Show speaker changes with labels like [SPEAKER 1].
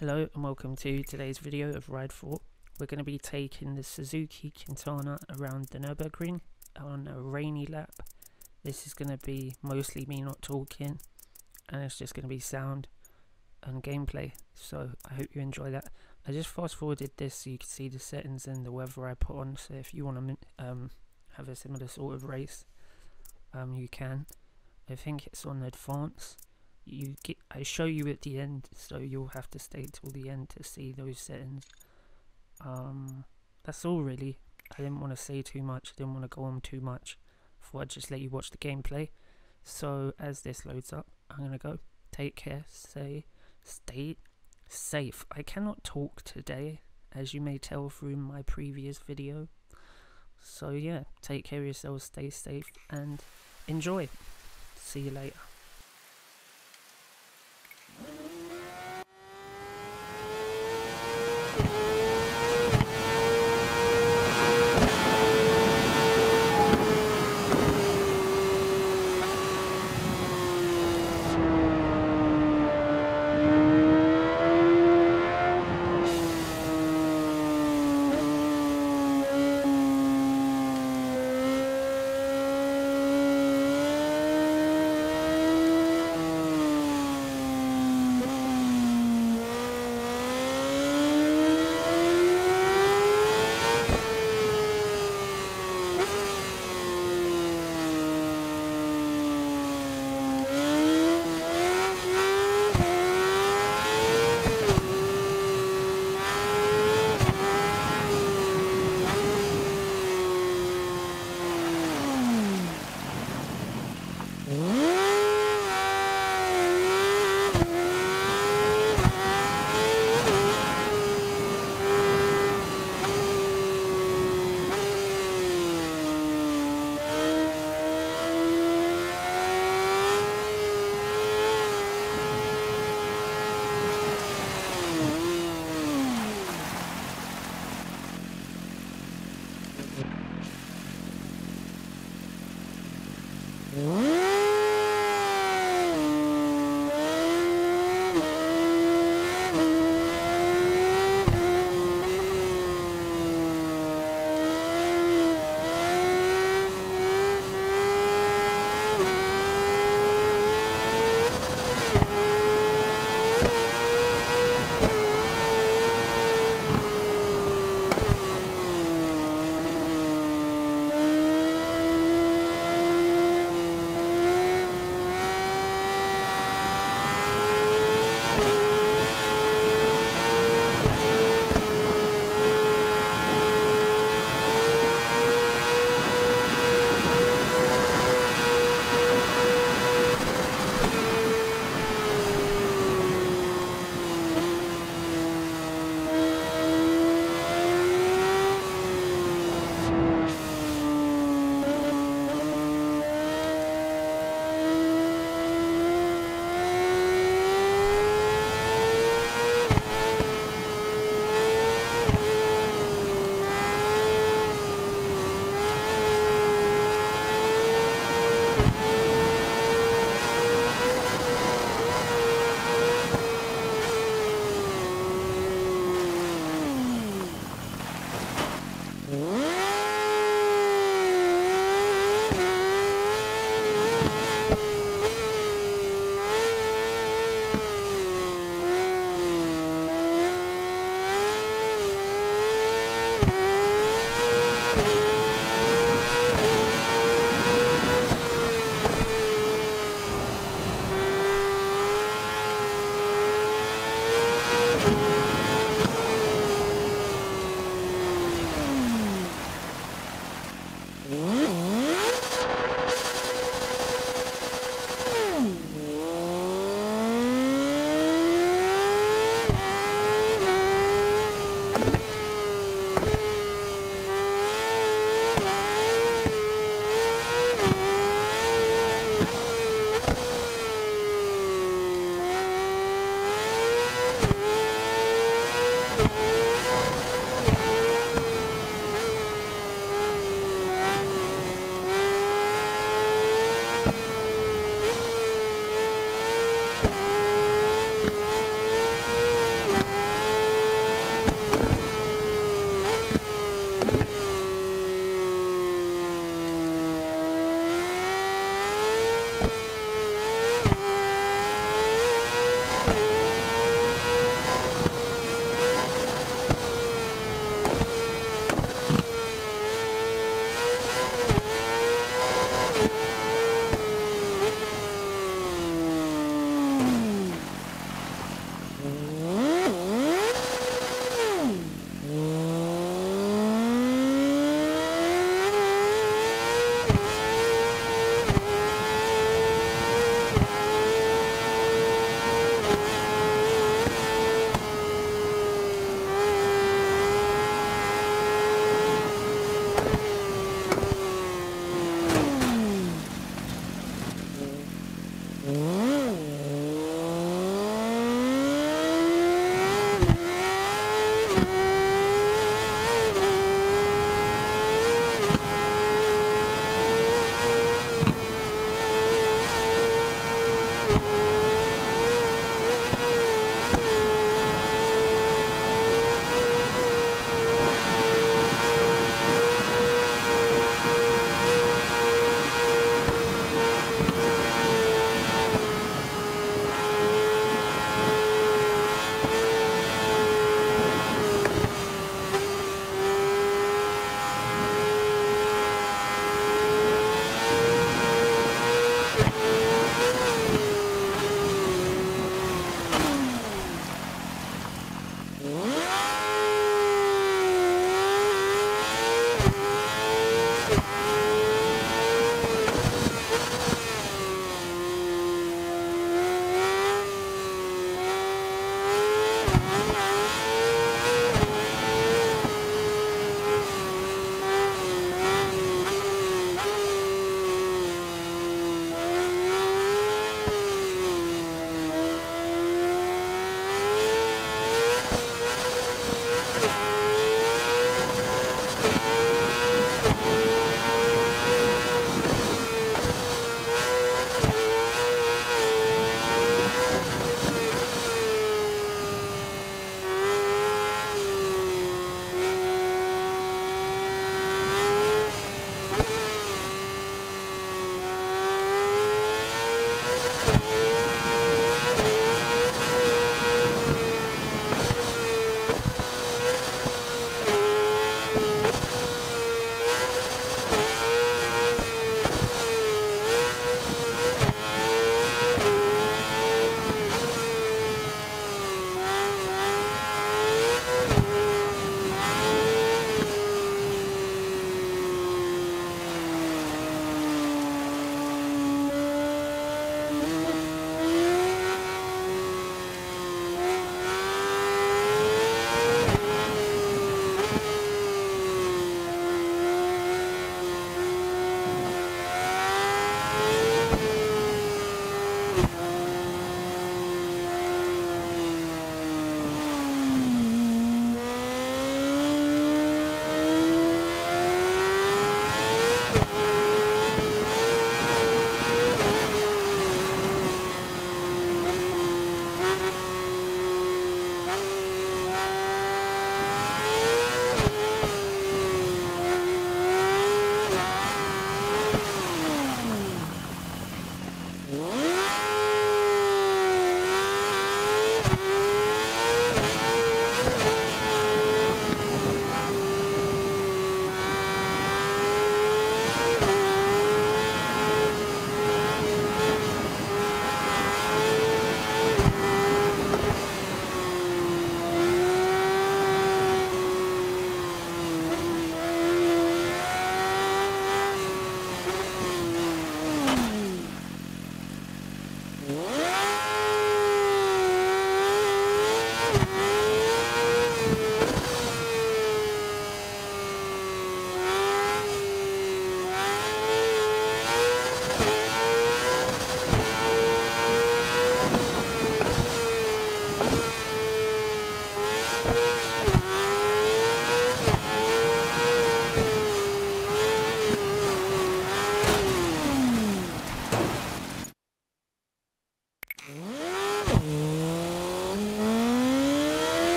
[SPEAKER 1] Hello and welcome to today's video of Ride 4. We're going to be taking the Suzuki Katana around the Nürburgring on a rainy lap. This is going to be mostly me not talking and it's just going to be sound and gameplay. So I hope you enjoy that. I just fast forwarded this so you can see the settings and the weather I put on. So if you want to um, have a similar sort of race, um, you can. I think it's on advanced you get I show you at the end so you'll have to stay till the end to see those settings. Um that's all really. I didn't want to say too much I didn't want to go on too much. Before I just let you watch the gameplay. So as this loads up I'm gonna go. Take care. Say stay safe. I cannot talk today as you may tell through my previous video. So yeah. Take care of yourselves. Stay safe and enjoy. See you later